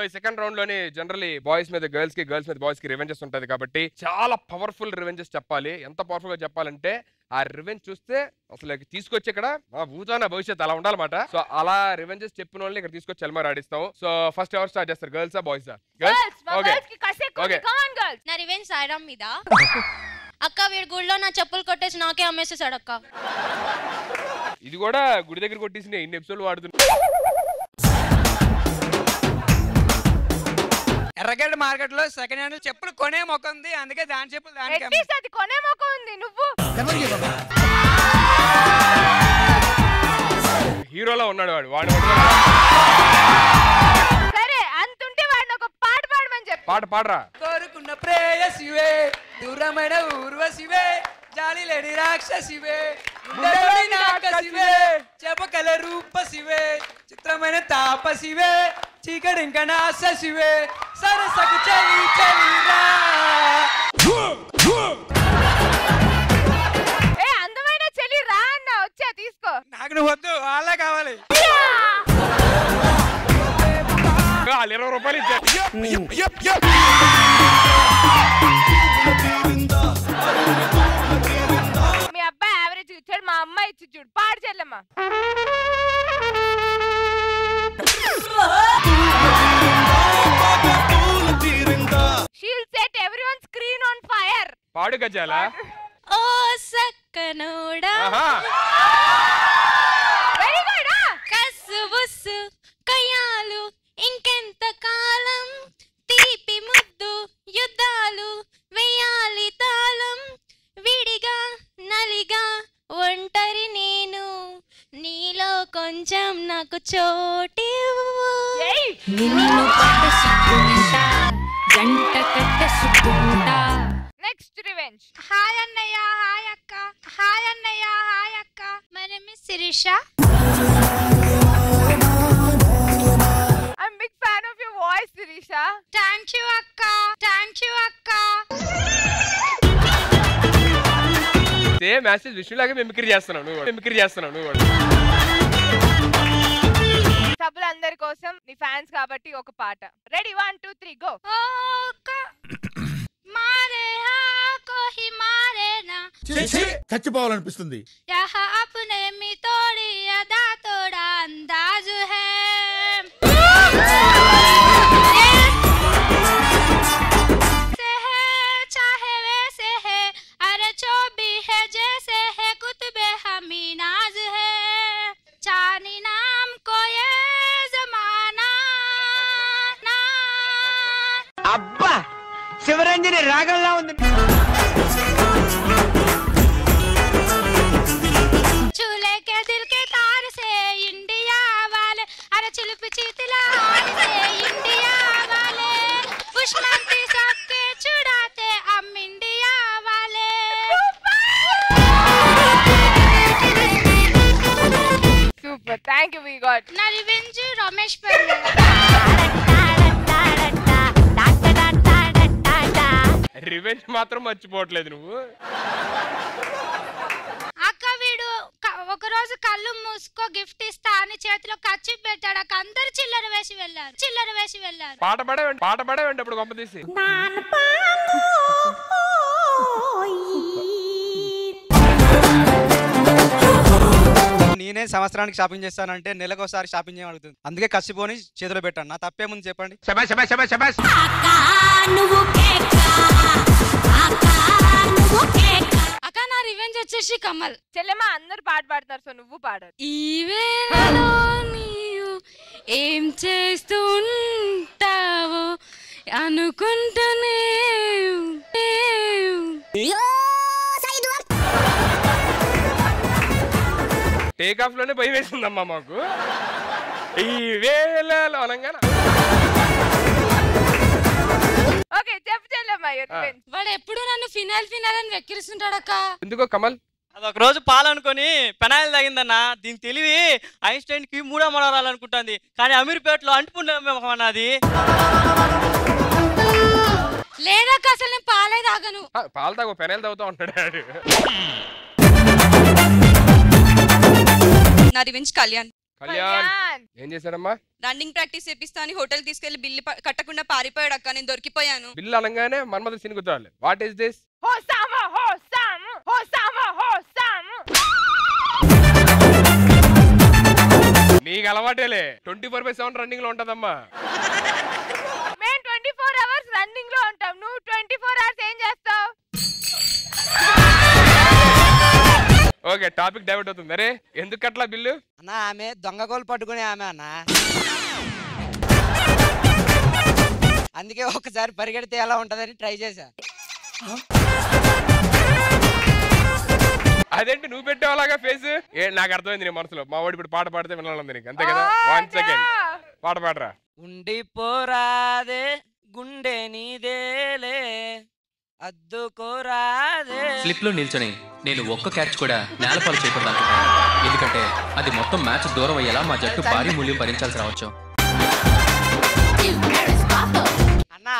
So ఈ second రౌండ్లోని generally boys మీద గర్ల్స్కి గర్ల్స్ మీద బాయ్స్కి రివెంజెస్ ఉంటది కాబట్టి చాలా పవర్ఫుల్ రివెంజెస్ చెప్పాలి. ఎంత పవర్ఫుల్గా చెప్పాలంటే ఆ రివెంజ్ చూస్తే అసలు తీసుకొచ్చి ఇక్కడ ఆ భూతాన భవిష్యత్ అలా ఉండాలన్నమాట. సో అలా రివెంజెస్ చెప్పిన వాళ్ళని ఇక్కడ తీసుకొచ్చి ఎల్మార్ ఆడిస్తాం. సో ఫస్ట్ ఎవరు స్టార్ట్ చేస్తారు? గర్ల్స్ ఆ బాయ్స్ నా రివెంజ్ సాయిరామ్ మీద. అక్క వీడి గుడిలో నా చెప్పులు కొట్టేసి నాకే అమ్మేసేసాడు అక్క. ఇది కూడా గుడి దగ్గర కొట్టేసిన ఇన్ని ఎపిసోడ్లు వాడుతున్నా. ఎర్రగడ్డ మార్కెట్లో సెకండ్ హ్యాండ్ చెప్పులు కొనే మొక్క ఉంది. అందుకే దాని చెప్పులు దానికి అది కొనే మొక్క ఉంది. నువ్వు? హీరోలో ఉన్నాడు వాడు. వాడు సరే అంతుంటే వాడిని ఒక పాట పాడమని చెప్పు. పాట పాడరా. కోరుకున్న ప్రేయసివే దూరమైన ఊర్వశివే జాలి లేని రాక్షసివే గుండెలోని నాకసివే చెప్పకల రూపసివే చిత్రమైన తాపసివే చీకటి ఇంకా నాశసివే సరసకు చలి చలిరా ఏ అందమైన చెల్లి రా అన్న వచ్చా తీసుకో. నాకు నువ్వు వద్దు వాళ్ళే కావాలి. వాళ్ళు ఇరవై రూపాయలు ఇచ్చారు మీ అబ్బాయి యావరేజ్ ఇచ్చాడు మా అమ్మాయి ఇచ్చి చూడు. పాడు చెల్లమ్మ. She'll set everyone screen on fire పాడు గజాల. ఓ సక్కనోడా. వెరీ గుడ్ బుస్సు కయ్యాలు ఇంకెంత కాలం? తీపి ముద్దు యుద్ధాలు వేయాలి తాళం. విడిగా నలిగా ఒంటరి నేను. నీలో కొంచెం నాకు నిన్ను పట్టేసుకుంటా గంట కట్టేసుకుంటా నెక్స్ట్ రివెంజ్ హాయ్ అన్నయ్య హాయ్ అక్క. హాయ్ అన్నయ్య హాయ్ అక్క. మనమే Sirisha I'm big fan of your voice Sirisha thank you అక్క. థ్యాంక్ యూ అక్క. సేమ్ యాసిడ్ విష్ణులాగా మిమిక్రీ చేస్తున్నావు నువ్వు మిమిక్రీ చేస్తున్నావు నువ్వు సభలందరి కోసం నీ ఫ్యాన్స్ కాబట్టి ఒక పాట. Ready one two three go మారే కోహి మారే నా. చచ్చిపోవాలనిపిస్తుంది. యహ అప్నే మీ తోడి అదా తోడా అందాజు హై. రివెంజ్ రమేష్ పల్లి రివెంజ్ మాత్రం మర్చిపోవట్లేదు నువ్వు. అక్క వీడు క- ఒకరోజు కళ్ళు మూసుకో గిఫ్ట్ ఇస్తా అని చేతిలో ఖర్చు పెట్టాడు. అక్క అందరు చిల్లర వేసి వెళ్ళారు. చిల్లర వేసి వెళ్ళారు. పాట పడేవండి పాట పడేవండి అప్పుడు గొప్ప తీసి. నేనే సంవత్సరానికి షాపింగ్ చేస్తానంటే నెలకు ఒకసారి షాపింగ్ చేయమని అడుగుతుంది. అందుకే కసిపోని చేతిలో పెట్టాను. నా తప్పేముంది చెప్పండి? అక్క నా రివెంజ్ వచ్చేసి కమల్. చెల్లెమ్మ అందరు పాట పాడతారు సో నువ్వు పాడారు ఈ వేళలో నీవు ఏం చేస్తుంటావో అనుకుంటూనే టేక్ ఆఫ్లోనే భయం వేసిందమ్మా మాకు. ఈ వేళలో అనగానే? ఓకే చెప్పు చెల్లెమ్మ. వాడు ఎప్పుడు నన్ను ఫినాల్ ఫినాల్ అని వెక్కిరిస్తుంటాడక్క? ఎందుకో కమల్? అది ఒక రోజు పాలనుకొని పెనాయిల్ తాగిందన్న దీని తెలివి ఐన్స్టైన్కి మూడో మనవరాలనుకుంటుంది కానీ అమీర్పేటలో అంటుకున్నది లేదక్క అసలు నేను పాలే తాగను. పాలు తాగు పెనాయిల్ తాగుతా ఉంటాడు. నా రివెంజ్ కళ్యాణ్. కళ్యాణ్! ఏం చేశాడమ్మా? రన్నింగ్ ప్రాక్టీస్ చేపిస్తా అని హోటల్ తీసుకెళ్ళి బిల్లు ప- కట్టకుండా పారిపోయాడు అక్క నేను దొరికిపోయాను. బిల్లు అనగానే మన్మధ సినుగుతాడు వాట్ ఈస్ దిస్ హోసాము హోసాము హోసాము హోసాము! నీకు అలవాటేలే. ట్వంటీ ఫోర్ బై సెవెన్ రన్నింగ్లో ఉంటదమ్మా. మేము ట్వంటీ ఫోర్ అవర్స్ రన్నింగ్లో ఉంటాం. నువ్వు ట్వంటీ ఫోర్ అవర్స్ ఏం చేస్తావు? ఓకే టాపిక్ డైవర్ట్ అవుతుంది. అరే ఎందుకు అట్లా బిల్లు? అన్న ఆమె దొంగ గోలు పట్టుకునే ఆమె అన్న. అందుకే ఒకసారి పరిగెడితే ఎలా ఉంటదని ట్రై చేశా. అదేంటి నువ్వు పెట్టావు అలాగా ఫేస్ ఏ నాకు అర్థమైంది నీ మనసులో. మా వాడు ఇప్పుడు పాట పాడితే వినాలంది నీకు. అంతే కదా? వన్ సెకండ్ పాట పాడరా. ఉండిపోరాదే గుండె నీదేలే. అద్దుకోరాదే. స్లిప్లో నిల్చొని నేను ఒక్క క్యాచ్ కూడా నేలపాలు చేయకూడదు ఎందుకంటే అది మొత్తం మ్యాచ్ దూరం అయ్యేలా మా జట్టు భారీ మూల్యం భరించాల్సి రావచ్చు. అన్న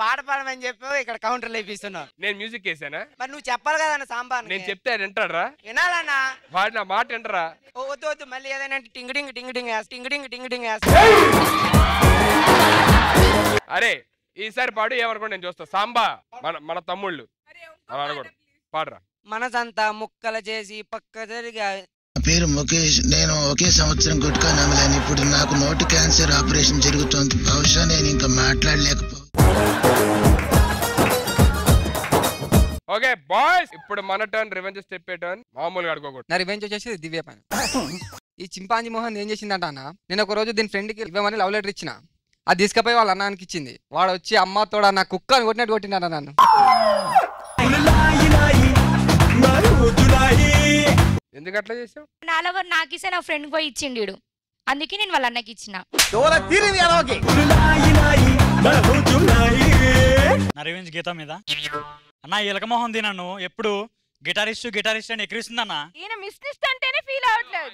పాట పాడమని చెప్పి ఇక్కడ కౌంటర్ లేపిస్తున్నావు. నేను మ్యూజిక్ వేసానా? మరి నువ్వు చెప్పాలి కదా అన్న సాంబార్ నేను చెప్తే వింటాడరా? వినాలన్నా. వాడు నా మాట వింటరా? ఓ, వద్దు వద్దు మళ్ళీ ఏదైనా అంటే టింగ్ టింగ్ టింగ్ టింగ్ వేస్తా టింగ్ టింగ్ టింగ్ టింగ్ వేస్తా. అరే ఈసారి పాడు ఏమనుకోండి నేను చూస్తా. సాంబా మన మన తమ్ముళ్ళు. అలా అనకూడదు పాడరా. మనసంతా ముక్కలు చేసి పక్క జరిగా. పేరు ముఖేష్. నేను ఒకే సంవత్సరం గుట్కా నమ్మలేను. ఇప్పుడు నాకు నోటి క్యాన్సర్ ఆపరేషన్ జరుగుతోంది. బహుశా నేను ఇంకా మాట్లాడలేకపో. ఓకే బాయ్స్ ఇప్పుడు మన టర్న్ రివెంజ్ స్టెప్ టర్న్ మామూలుగా ఆడుకోకూడదు. నా రివెంజ్ వచ్చేసి దివ్య పైన. ఈ చింపాంజీ మోహన్ ఏం చేసిందంట అన్న? నేను ఒక రోజు దీని ఫ్రెండ్కి ఇవ్వమని లవ్ లెటర్ ఇచ్చిన. అది తీసుకుపోయి వాళ్ళ అన్నానికి ఇచ్చింది. వాడు వచ్చి అమ్మ తోడ నా కుక్క అని కొట్టినట్టు కొట్టినాడు నన్ను. ఎందుకు అట్లా చేసావు? నా లవర్ నాకు ఇస్తే నా ఫ్రెండ్ పోయి ఇచ్చిండు అందుకే నేను వాళ్ళ అన్నకి ఇచ్చిన. నా రివెంజ్ గీత మీద. అన్న ఎలక మొహం నన్ను. ఎప్పుడు? గిటారిస్ట్ గిటారిస్ట్ అని ఎక్కిరిస్తుందన్న. ఈయన మిస్నిస్ట్ అంటేనే ఫీల్ అవ్వట్లేదు.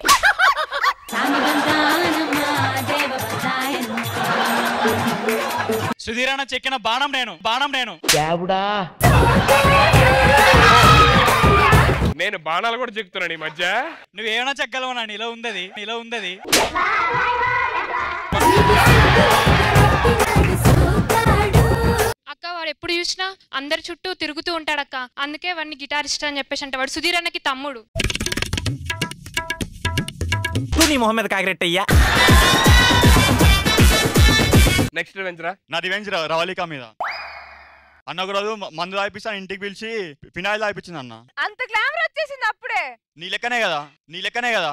సుధీర్ అన్న చెక్కిన బాణం నేను బాణం నేను. నేను బాణాలు కూడా చెక్తున్నాను ఈ మధ్య. నువ్వేమైనా చెక్కగలవు నాన్న ఇలా ఉందది ఇలా ఉందది. అక్క వాడు ఎప్పుడు చూసినా అందరి చుట్టూ తిరుగుతూ ఉంటాడక్క. అందుకే వాడిని గిటారిస్ట్ అని చెప్పేసి అంటే వాడు సుధీర్ అన్నకి తమ్ముడు. నీ మొహం మీద కాకిరెట్టయ్యా. నెక్స్ట్ రివెంజ్ రా. నా రివెంజ్ రవళిక మీద. అన్న ఒక రోజు మందు తాగిపిస్తాను ఇంటికి పిలిచి ఫినాయిల్ తాగిపించింది అన్న. అంత గ్లామర్ వచ్చేసింది అప్పుడే. నీ లెక్కనే కదా నీ లెక్కనే కదా.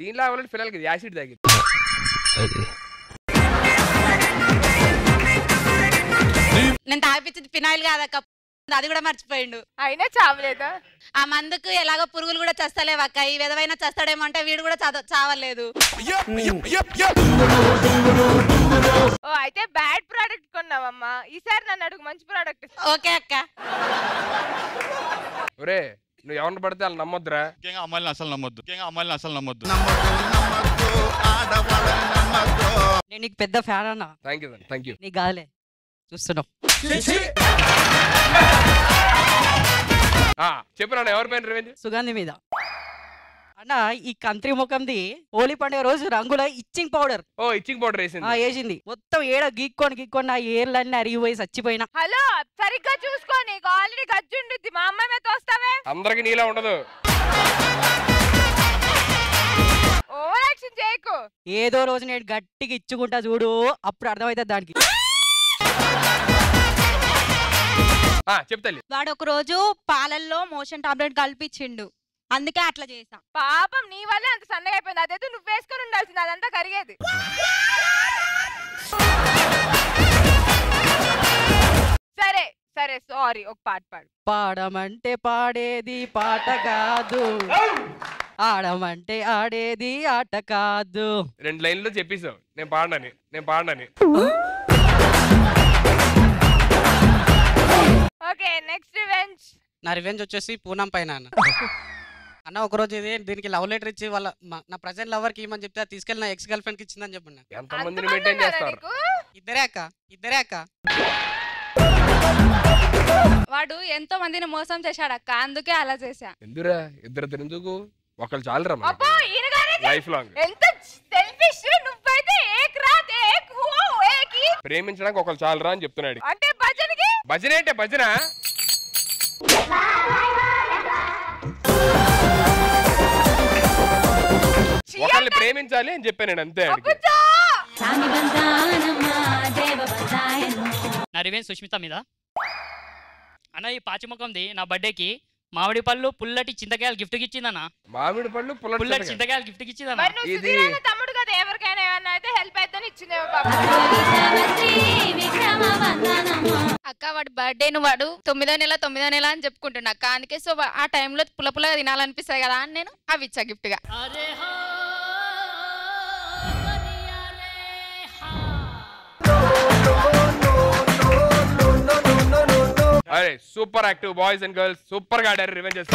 దీనిలో అవ్వాలంటే పిల్లలకి యాసిడ్ తాగి. నేను తాగిపించింది ఫినాయిల్ కాదక్క. అది కూడా మర్చిపోయిండు. అయినా చావలేదా? ఆ మందుకు ఎలాగో పురుగులు కూడా చస్తలేవు అక్క. ఈ విధమైన చస్తాడేమో అంటే వీడు కూడా చద- చావలేదు. ఓ అయితే బ్యాడ్ ప్రోడక్ట్ కొన్నావమ్మా. ఈసారి నన్ను అడుగు మంచి ప్రోడక్ట్ ఓకే అక్క. ఒరే నువ్వు ఎవరిని పడితే వాళ్ళు నమ్మొద్దురా? ముఖ్యంగా అమ్మాయిలను అసలు నమ్మొద్దు. ముఖ్యంగా అమ్మాయిలను అసలు నమ్మొద్దు. నేను నీకు పెద్ద ఫ్యాన్ అన్న. థ్యాంక్ యూ థ్యాంక్ యూ నీకు కాదులే చూస్తున్నావు. చెప్పు నాన్న ఎవరి పైన రివెంజ్ సుగంధి మీద. అన్న ఈ కంత్రి ముఖంది హోలీ పండుగ రోజు రంగుల ఇచ్చింగ్ పౌడర్. ఓ ఇచ్చింగ్ పౌడర్ వేసింది. వేసింది. మొత్తం ఏడ గీక్కొని గీక్కొని నా ఏర్లన్నీ అరిగిపోయి చచ్చిపోయినా. హలో సరిగ్గా చూసుకో నీకు ఆల్రెడీ గజ్జు ఉండుద్ది. మా అమ్మాయి మీద తోస్తావే? అందరికి నీలా ఉండదు. ఓవర్ యాక్షన్ చేయకు. ఏదో రోజు నేను గట్టిగా ఇచ్చుకుంటా చూడు అప్పుడు అర్థమవుతుంది దానికి. చెప్తాలి వాడు ఒక రోజు పాలల్లో మోషన్ టాబ్లెట్ కల్పించిండు అందుకే అట్లా చేసా పాపం నీ వల్లే అంత సన్నగా అయిపోయింది అదైతే నువ్వు వేసుకొని ఉండాల్సింది. అదంతా కరిగేది. సరే సరే సారీ ఒక పాట పాడు. పాడమంటే పాడేది పాట కాదు. ఆడమంటే ఆడేది ఆట కాదు. రెండు లైన్లు చెప్పేసావు నేను పాడనని నేను పాడనని. Okay next revenge. నా రివెంజ్ వచ్చేసి పూనం పైన అన్న. అన్న ఒకరోజు ఇది దీనికి లవ్ లెటర్ ఇచ్చి వాళ్ళ మా- నా ప్రజెంట్ లవర్కి ఇమ్మని చెప్తే అది తీసుకెళ్ళి నా ఎక్స్ గర్ల్ ఫ్రెండ్కి ఇచ్చిందని చెప్పండి ఎంత మందిని మెయింటైన్ చేస్తారు? ఇద్దరే అక్క ఇద్దరే అక్క. వాడు ఎంతో మందిని మోసం చేశాడు అక్క అందుకే అలా చేశా. ఎందురా? ఇద్దరు ఎందుకు? ఒకళ్ళు చాలరా అబ్బో లైఫ్ లాంగ్ ఎంత సెల్ఫిష్ నువ్వైతే ఏక్ రాత్ ఏక్ హో ఏక్ ఈ ప్రేమించడానికి ఒకళ్ళు చాలరా అని చెప్తున్నాడు. అంటే భజన ఏంటే భజన? ఒకళ్ళని ప్రేమించాలి అని చెప్పాను నేను అంతే ఆడికి. నా రివెంజ్ సుష్మిత మీద. అన్న ఈ పాచిముఖంది నా బర్త్డేకి మామిడి పళ్ళు పుల్లటి చింతకాయలు గిఫ్ట్ ఇచ్చిందన్న. మామిడి పళ్ళు పుల్లటి పుల్లటి చింతకాయలు. చింతకాయలు గిఫ్ట్ ఇచ్చిందన్న. అయితే హెల్ప్ అయిద్దని ఇచ్చిందేమో పాపం. అక్క వాడు బర్త్డేను వాడు తొమ్మిదో నెల తొమ్మిదో నెల అని చెప్పుకుంటున్నా. అక్క అందుకే సో ఆ టైంలో పుల్ల పుల్ల తినాలనిపిస్తాయి కదా అని నేను అవి ఇచ్చా గిఫ్ట్గా. అరే super active boys and girls సూపర్గా ఆడారు రివెంజెస్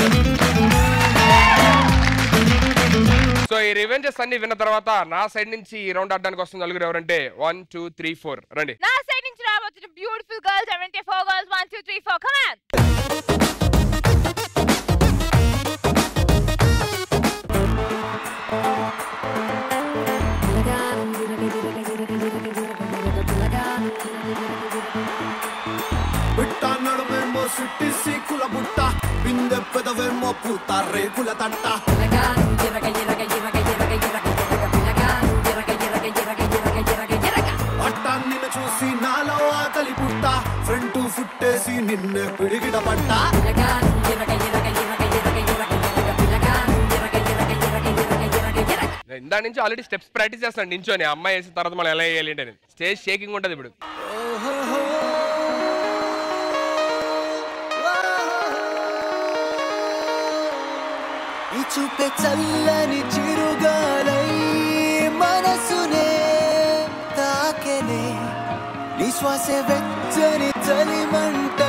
సో ఈ రివెంజెస్ అన్ని విన్న తర్వాత నా సైడ్ నుంచి ఈ రౌండ్ ఆడడానికి వస్తుంది నలుగురు ఎవరంటే వన్ టూ త్రీ ఫోర్ రండి. నా సైడ్ నుంచి రాబోతున్న beautiful girls seventy four girls one two three four బిట్ట నడుమేమో సుట్టి సీకుల బుట్ట పెదవేమో పూత రేకుల తట్ట. అట్ట ఆకలి పుట్ట ఫ్రంట్ ఫుట్టేసి నిన్నే పిడిగిడ పట్ట. ఇందా నుంచి ఆల్రెడీ స్టెప్స్ ప్రాక్టీస్ చేస్తాను నించోని అమ్మాయి వేసిన తర్వాత మనం ఎలా వేయాలి అని స్టేజ్ షేకింగ్ ఉంటుంది ఇప్పుడు. చూపే చల్లని చిరుగాలై శ్వాసే వెచ్చని చలిమంటై.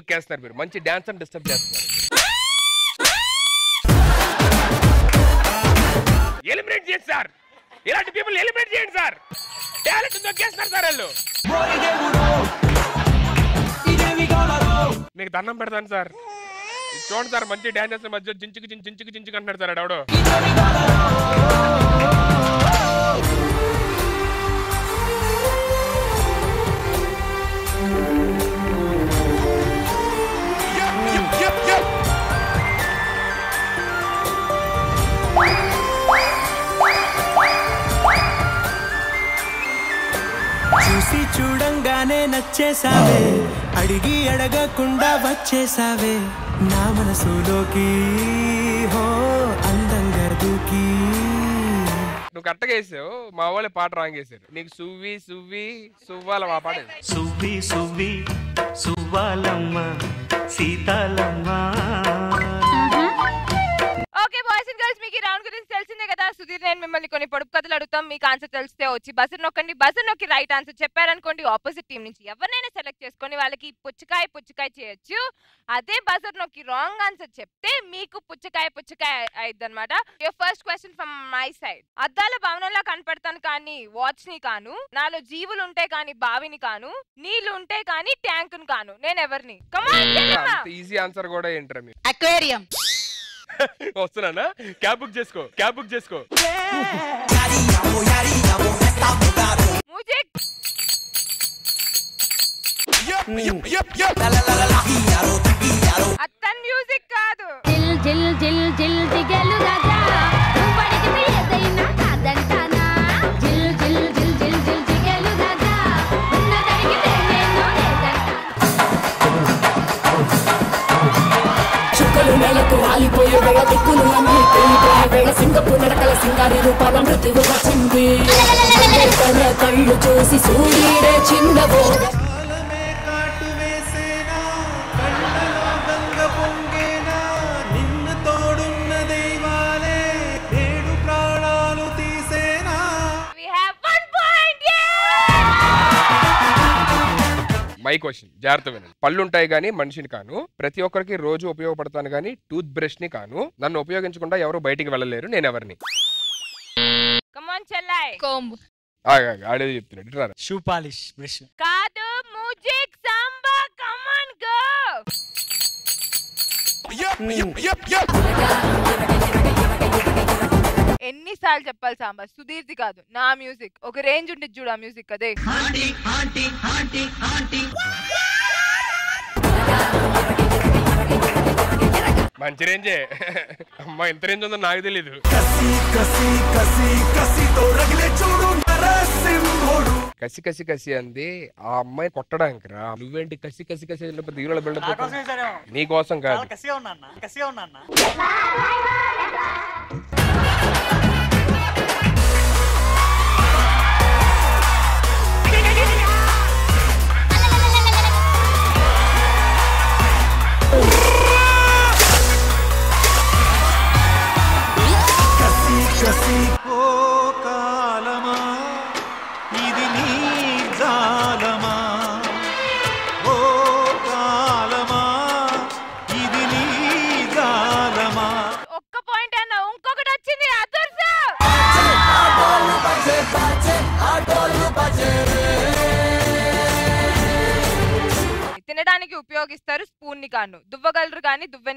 తొక్కేస్తారు మీరు. మంచి డాన్స్ అని డిస్టర్బ్ చేస్తున్నారు. ఎలిమినేట్ చేయండి సార్ ఇలాంటి పీపుల్ ఎలిమినేట్ చేయండి సార్ టాలెంట్ దొక్కేస్తారు సార్ వాళ్ళు. మీకు దండం పెడతాను సార్ చూడండి సార్ మంచి డాన్స్ చేస్తున్న మధ్య జించుకు జించుకు జించుకు అంటున్నాడు సార్ ఆడవడు నచ్చేసావే అడిగి అడగకుండా వచ్చేసావే? నా మనసులోకి హో అందంగా దూకి. నువ్వు కరెక్ట్గా వేసావు. మా వాళ్ళే పాట రాంగ్ వేసారు. నీకు సువ్వి సువ్వి సువ్వాల మా పాట. సువ్వి సువ్వి సువ్వాలమ్మ సీతాలమ్మ. రౌండ్ గురించి తెలిసిందే కదా సుధీర్ నేను మిమ్మల్ని కొన్ని పొడుపు కథలు అడుగుతాం మీకు ఆన్సర్ తెలిస్తే వచ్చి బజర్ నొక్కండి బజర్ నొక్కి రైట్ ఆన్సర్ చెప్పారనుకోండి ఆపోజిట్ టీం నుంచి ఎవరినైనా సెలెక్ట్ చేసుకొని వాళ్ళకి పుచ్చకాయ పుచ్చకాయ చేయొచ్చు. అదే బజర్ నొక్కి రాంగ్ ఆన్సర్ చెప్తే మీకు పుచ్చకాయ పుచ్చకాయ అయిద్ది అనమాట your first question from my side అద్దాల భవనంలో కనపడతాను కానీ వాచ్ని కాను నాలో జీవులు ఉంటే కానీ బావిని కాను నీళ్ళు ఉంటే కానీ ట్యాంకును కాను నేను ఎవరిని? ఈజీ ఆన్సర్ కూడా ఏంటరా మీరు? అక్వేరియం వస్తున్నానా? క్యాబ్ బుక్ చేసుకో క్యాబ్ బుక్ చేసుకో. मुझे అత్తన్ మ్యూజిక్ కాదు. జిల్ జిల్ జిల్ జిల్ జిగలు వాలిపోయే వేళ దిక్కులు అన్ని తెలిపోయే వేళ సింగపు నడకల సింగారి రూపాల మృత్యువు వచ్చింది. కళ్ళు చూసి సూర్యుడే చిన్నబో మై క్వశ్చన్ జాగ్రత్త వినండి. పళ్ళు ఉంటాయి కానీ మనిషిని కాను. ప్రతి ఒక్కరికి రోజు ఉపయోగపడతాను కానీ టూత్ బ్రష్ని కాను. నన్ను ఉపయోగించకుండా ఎవరు బయటికి వెళ్ళలేరు నేను ఎవరిని. కమాన్ చెల్లాయ్. కోంబ్. ఆగు, ఆగు, ఆడేది చెప్తున్నాడు. ఇటు రారా. Shoe polish brush. కాదు music Samba come on go ఎన్నిసార్లు చెప్పాలి సాంబా సుధీర్ది కాదు నా మ్యూజిక్. ఒక రేంజ్ ఉంటుంది చూడు ఆ మ్యూజిక్ అదే. మంచి రేంజే. అమ్మా ఎంత రేంజ్ ఉందో నాకు తెలీదు. కసి కసి కసితో రగిలే చూడు నరసింహుడు. కసి కసి కసి అంది. ఆ అమ్మాయి కొట్టడానికి రా నువ్వేంటి కసి కసి కసి అని పెద్ద హీరోల బిల్డప్ నీ కోసం కాదు. కసిగా ఉన్నా కసిగా ఉన్నా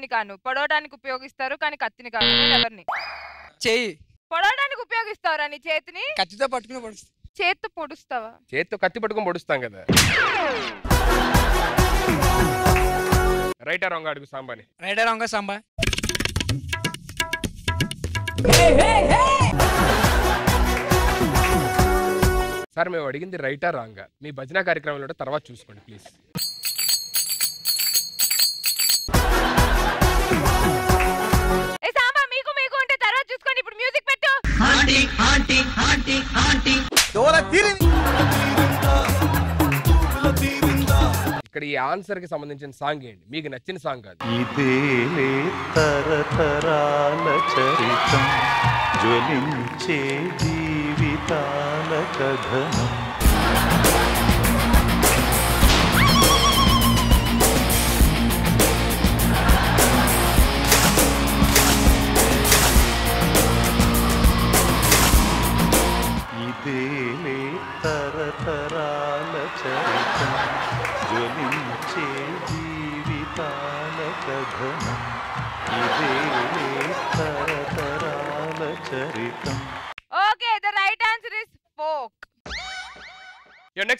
కానీ దువ్వెని కాను పొడవడానికి ఉపయోగిస్తారు కానీ కత్తిని కాను ఎవరిని? చెయ్యి. పొడవడానికి ఉపయోగిస్తారా నీ చేతిని? కత్తితో పట్టుకుని పడుస్తుంది చేత్తో పొడుస్తావా? చేత్తో కత్తి పట్టుకొని పొడుస్తాం కదా. రైటా రాంగ్ అడుగు సాంబాని. రైడర్ రాంగ్ సాంబా. సార్ మేము అడిగింది రైటా రాంగా. మీ భజన కార్యక్రమంలో తర్వాత చూసుకోండి ప్లీజ్. ఇక్కడ ఈ ఆన్సర్కి సంబంధించిన సాంగ్ ఏంటి? మీకు నచ్చిన సాంగ్ కాదు. ఇదేలే తరతరాల చరితం. జ్వలించే జీవితాల కథనం.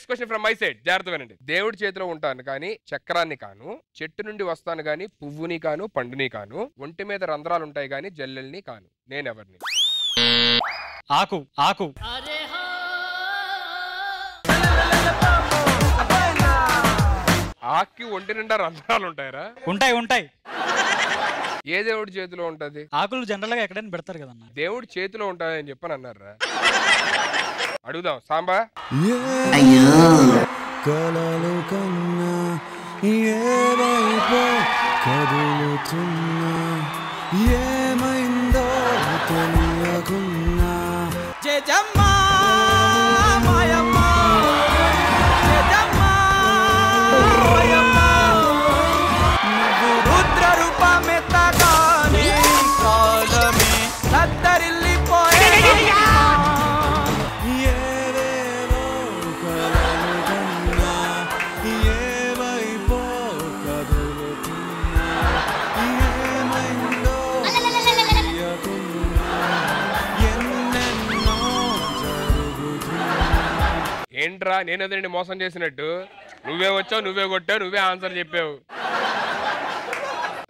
Next question from my side జాగ్రత్త వినండి. దేవుడి చేతిలో ఉంటాను కానీ చక్రాన్ని కాను చెట్టు నుండి వస్తాను కానీ పువ్వుని కాను పండుని కాను ఒంటి మీద రంధ్రాలు ఉంటాయి కానీ జల్లెల్ని కాను. నేనెవరిని? ఆకు ఆకు. ఆకి ఒంటి నిండా రంధ్రాలు ఉంటాయరా? ఉంటాయి ఉంటాయి. ఏ దేవుడి చేతిలో ఉంటది? ఆకులు జనరల్గా ఎక్కడైనా పెడతారు కదన్న. దేవుడి చేతిలో ఉంటాయని చెప్పని అన్నారా అడుగుదాం. సాంబా? కలలు కన్నా ఏవైపో కదులుతున్నా? ఏమైందో తెలియకున్నా? ఏంట్రా నేను అదే మోసం చేసినట్టు? నువ్వే వచ్చావు నువ్వే కొట్టావు నువ్వే ఆన్సర్ చెప్పావు.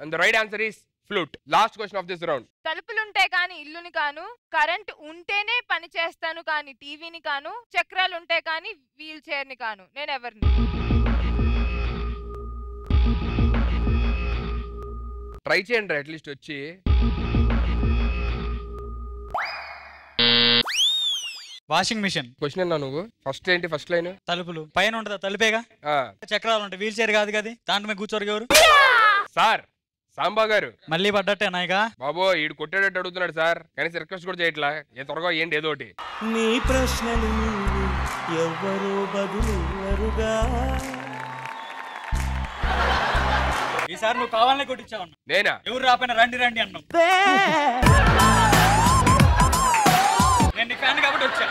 And the right answer is flute last question of this round తలుపులుంటే కానీ ఇల్లుని కాను కరెంట్ ఉంటేనే పని చేస్తాను కానీ టీవీని కాను చక్రాలు ఉంటే కానీ వీల్ చైర్ని కాను. నేను ఎవరిని? ట్రై చేయండి అట్లీస్ట్ వచ్చి. వాషింగ్ మిషన్ క్వశ్చన్ అన్నా నువ్వు. ఫస్ట్ ఏంటి? ఫస్ట్ లైన్ తలుపులు. పైన ఉంటుందా? తలుపేగా? చక్రాలు ఉంటాయి. వీల్ చైర్ కాదు కదా దాంట్లో మీద కూర్చోరు ఎవరు? సార్ సాంబా గారు. మళ్ళీ పడ్డట్టే నాయగా బాబో ఈడు కొట్టేటట్టు అడుగుతున్నాడు సార్. కనీసం రిక్వెస్ట్ కూడా చేయట్లా. ఏ త్వరగా ఏంటి ఏదో ఒకటి. నీ ప్రశ్నలు ఎవ్వరూ బదులువరుగా ఈసారి నువ్వు కావాలనే కొట్టించావు నేనా? ఎవరు రాపోయినా రండి రండి అన్నావు. నేను నీ ఫ్యాన్ కాబట్టి వచ్చా.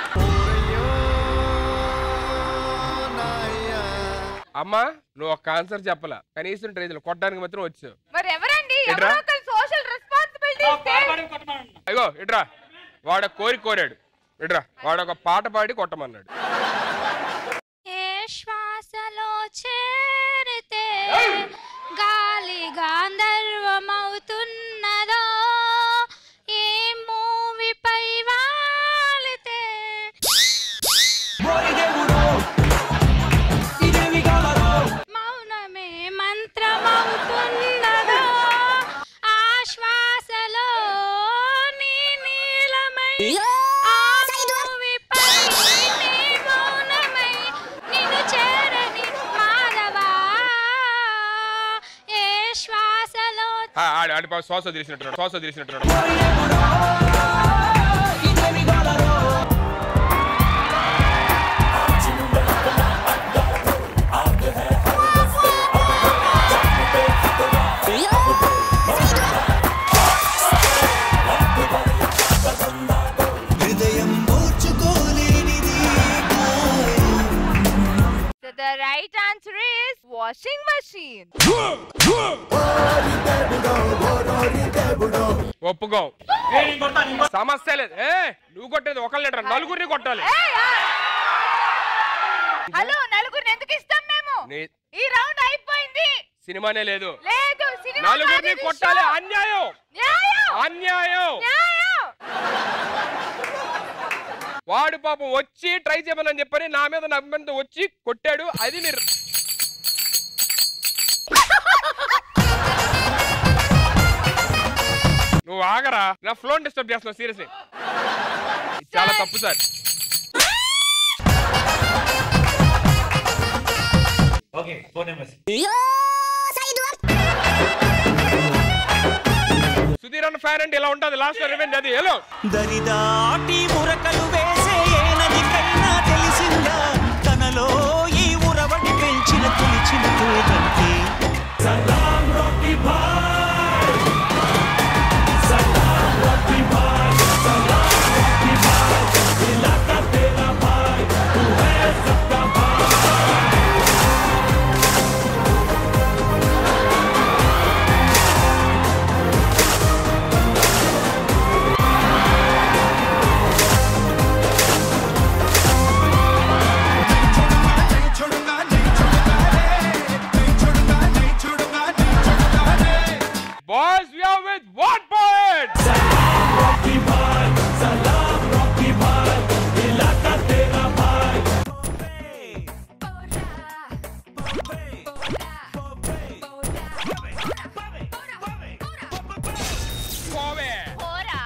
అమ్మా నువ్వు ఒక ఆన్సర్ చెప్పలా. కనీసం ట్రైజులు కొట్టడానికి మాత్రం వచ్చావు మరి ఎవరండి? ఎట్రా? ఎవరో ఒకరు సోషల్ రెస్పాన్సిబిలిటీ అయ్యో ఇట్రా. వాడు కోరి కోరాడు. ఇట్రా. వాడు ఒక పాట పాడి కొట్టమన్నాడు. ఏ శ్వాసలో చేరితే శ్వాస తెలిసినట్టున్నాడు శ్వాస తెలిసినట్టున్నాడు సినిమానే లేదు. నలుగురిని కొట్టాలి. అన్యాయం. న్యాయం. అన్యాయం. న్యాయం. వాడు పాపం వచ్చి ట్రై చేయమని చెప్పని నా మీద నమ్మకంతో వచ్చి కొట్టాడు. అది మీరు నువ్వు ఆగరా. నా ఫ్లోన్ డిస్టర్బ్ చేస్తున్నావు సీరియస్లీ చాలా తప్పు sir. Okay phone number. Sudheer అన్న ఫైర్ అంటే ఇలా ఉంటుంది. లాస్ట్ రివెంజ్ అది. హలో దరిదాటి మురకలు వేసే నదికైనా తెలిసిందా? తనలో ఈ ఉరవడి పెంచిన తులిచిన తూగంటే సలాం భాయ్